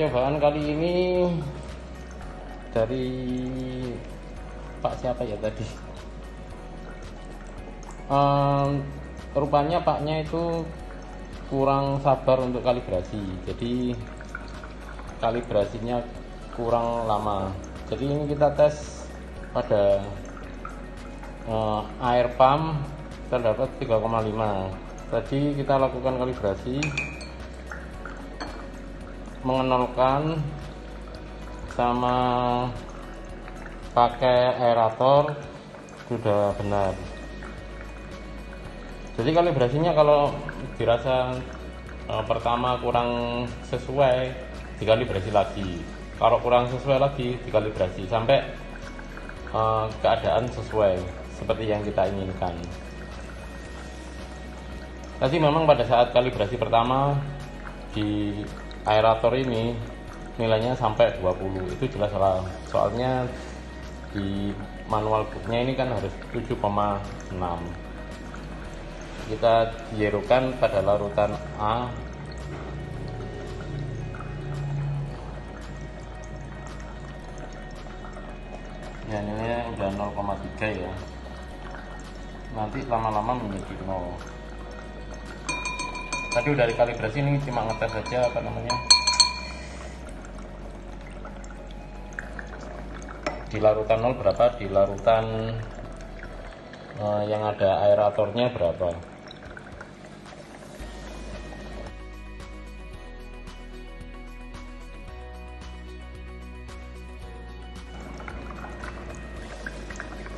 percobaan kali ini dari Pak siapa ya tadi? Um, rupanya Paknya itu kurang sabar untuk kalibrasi. Jadi kalibrasinya kurang lama. Jadi ini kita tes pada uh, air pump terdapat 3,5 tadi kita lakukan kalibrasi mengenalkan sama pakai aerator sudah benar. Jadi kalibrasinya kalau dirasa e, pertama kurang sesuai dikalibrasi lagi. Kalau kurang sesuai lagi dikalibrasi sampai e, keadaan sesuai seperti yang kita inginkan. Tadi memang pada saat kalibrasi pertama di aerator ini nilainya sampai 20 itu jelas salah. Soalnya di manual booknya ini kan harus 7,6 kita jerukan pada larutan A. Ya nilainya udah 0,3 ya. Nanti lama-lama menjadi 0 tadi udah dikalibrasi ini cuma ngetes saja apa namanya di larutan 0 berapa? Di larutan uh, yang ada aeratornya berapa?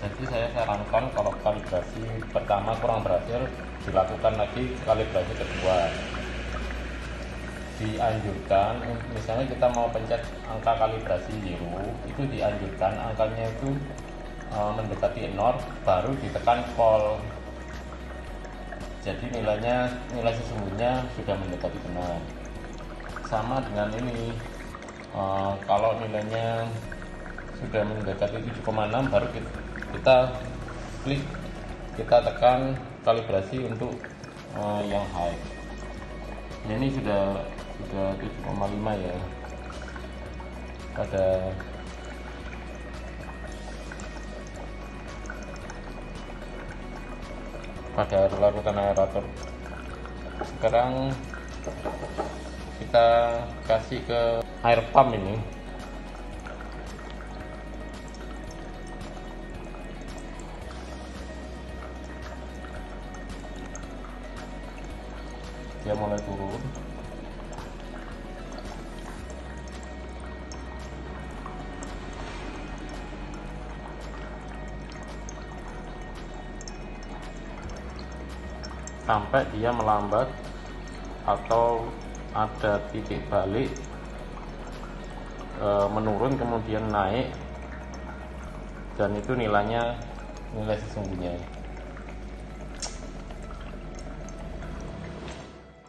Jadi saya sarankan kalau kalibrasi pertama kurang berhasil dilakukan lagi kalibrasi kedua dianjurkan misalnya kita mau pencet angka kalibrasi zero itu dianjurkan angkanya itu e, mendekati nol baru ditekan call. Jadi nilainya nilai sesungguhnya sudah mendekati benar sama dengan ini e, kalau nilainya sudah mendekati 7,6 baru kita, kita klik kita tekan kalibrasi untuk uh, yang high. Ini sudah sudah 7,5 ya. Pada pada larutan aerator. Sekarang kita kasih ke air pump ini. Dia mulai turun sampai dia melambat atau ada titik balik e, menurun kemudian naik dan itu nilainya nilai sesungguhnya.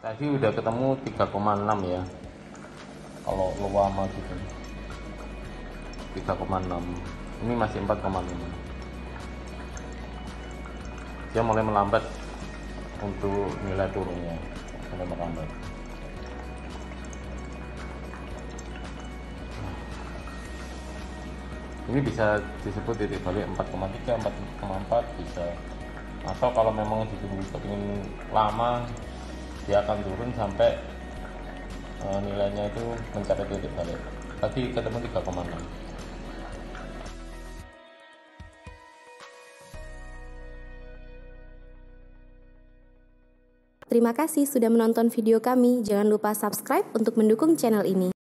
Tadi udah ketemu 3,6 ya kalau lama gitu. 3,6 ini masih 4,5 dia mulai melambat untuk nilai turunnya. Mulai melambat ini bisa disebut titik balik 4,3 4,4 bisa. Atau kalau memang ditunggu kepingin lama dia akan turun sampai uh, nilainya itu mencapai titik balik. Tadi ketemu 3,6 Terima kasih sudah menonton video kami. Jangan lupa subscribe untuk mendukung channel ini.